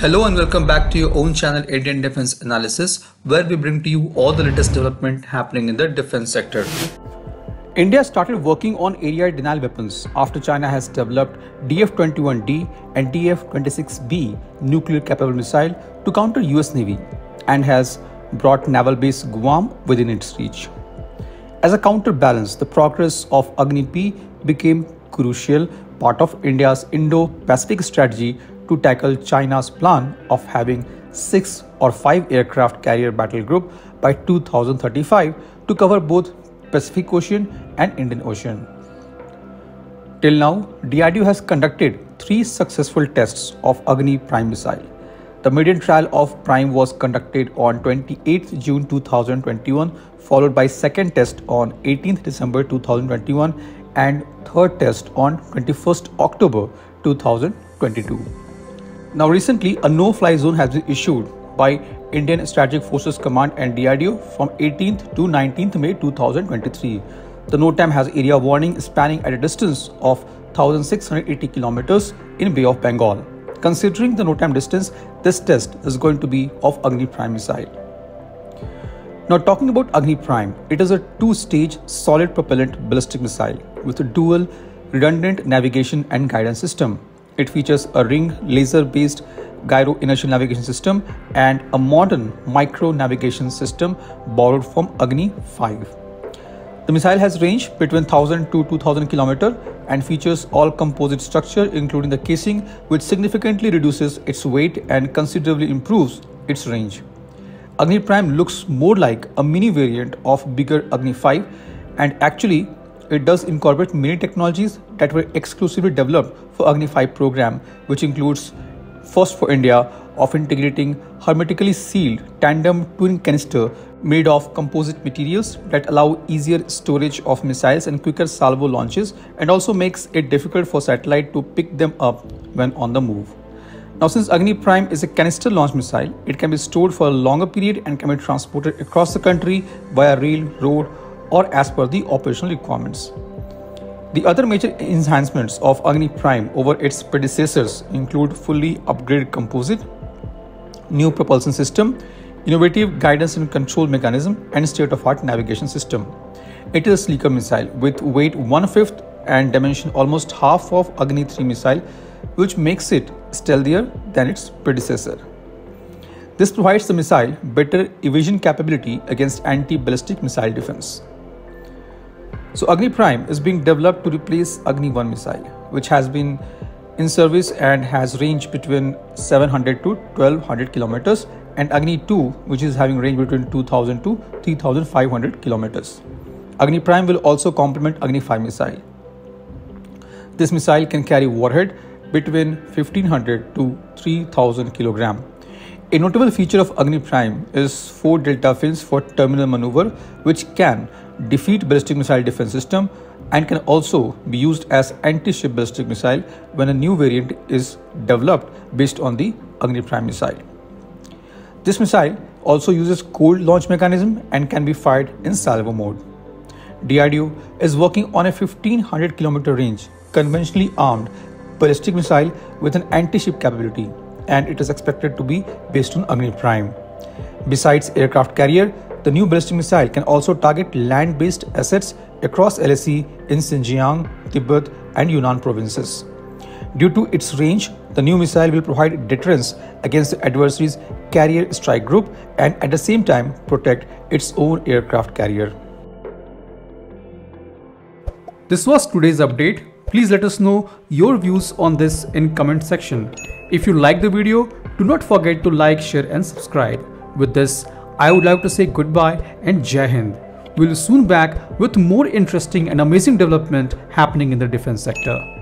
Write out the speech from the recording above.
Hello and welcome back to your own channel Indian Defense Analysis where we bring to you all the latest development happening in the defense sector. India started working on area denial weapons after China has developed DF-21D and DF-26B nuclear capable missile to counter US Navy and has brought naval base Guam within its reach. As a counterbalance, the progress of Agni-P became crucial part of India's Indo-Pacific strategy to tackle China's plan of having six or five aircraft carrier battle group by 2035 to cover both Pacific Ocean and Indian Ocean. Till now, DRDO has conducted three successful tests of Agni Prime missile. The maiden trial of Prime was conducted on 28 June 2021, followed by second test on 18 December 2021 and third test on 21st October 2022. Now recently a no-fly zone has been issued by Indian Strategic Forces Command and DRDO from 18th to 19th May 2023. The NOTAM has area warning spanning at a distance of 1680 kilometers in Bay of Bengal. Considering the NOTAM distance, this test is going to be of Agni Prime missile. Now talking about Agni Prime, it is a two-stage solid propellant ballistic missile with a dual redundant navigation and guidance system. It features a ring laser based gyro inertial navigation system and a modern micro navigation system borrowed from Agni 5. The missile has range between 1000 to 2000 km and features all composite structure including the casing which significantly reduces its weight and considerably improves its range. Agni Prime looks more like a mini variant of bigger Agni 5 and actually it does incorporate many technologies that were exclusively developed for Agni 5 program, which includes first for India of integrating hermetically sealed tandem twin canister made of composite materials that allow easier storage of missiles and quicker salvo launches and also makes it difficult for satellite to pick them up when on the move. Now since Agni Prime is a canister launch missile, it can be stored for a longer period and can be transported across the country via rail, road or as per the operational requirements. The other major enhancements of Agni Prime over its predecessors include fully upgraded composite, new propulsion system, innovative guidance and control mechanism, and state-of-art navigation system. It is a sleeker missile with weight one-fifth and dimension almost half of Agni 3 missile, which makes it stealthier than its predecessor. This provides the missile better evasion capability against anti-ballistic missile defense. So Agni Prime is being developed to replace Agni 1 missile, which has been in service and has range between 700 to 1200 kilometers and Agni 2 which is having range between 2000 to 3500 kilometers. Agni Prime will also complement Agni 5 missile. This missile can carry warhead between 1500 to 3000 kilogram. A notable feature of Agni Prime is four delta fins for terminal maneuver which can defeat ballistic missile defense system and can also be used as anti-ship ballistic missile when a new variant is developed based on the Agni Prime missile. This missile also uses cold launch mechanism and can be fired in salvo mode. DRDO is working on a 1500 km range conventionally armed ballistic missile with an anti-ship capability and it is expected to be based on Agni Prime. Besides aircraft carrier, the new ballistic missile can also target land-based assets across LAC in Xinjiang, Tibet and Yunnan provinces. Due to its range, the new missile will provide deterrence against the adversary's carrier strike group and at the same time protect its own aircraft carrier. This was today's update. Please let us know your views on this in comment section. If you like the video, do not forget to like, share and subscribe. With this, I would like to say goodbye and Jai Hind. We'll soon back with more interesting and amazing development happening in the defense sector.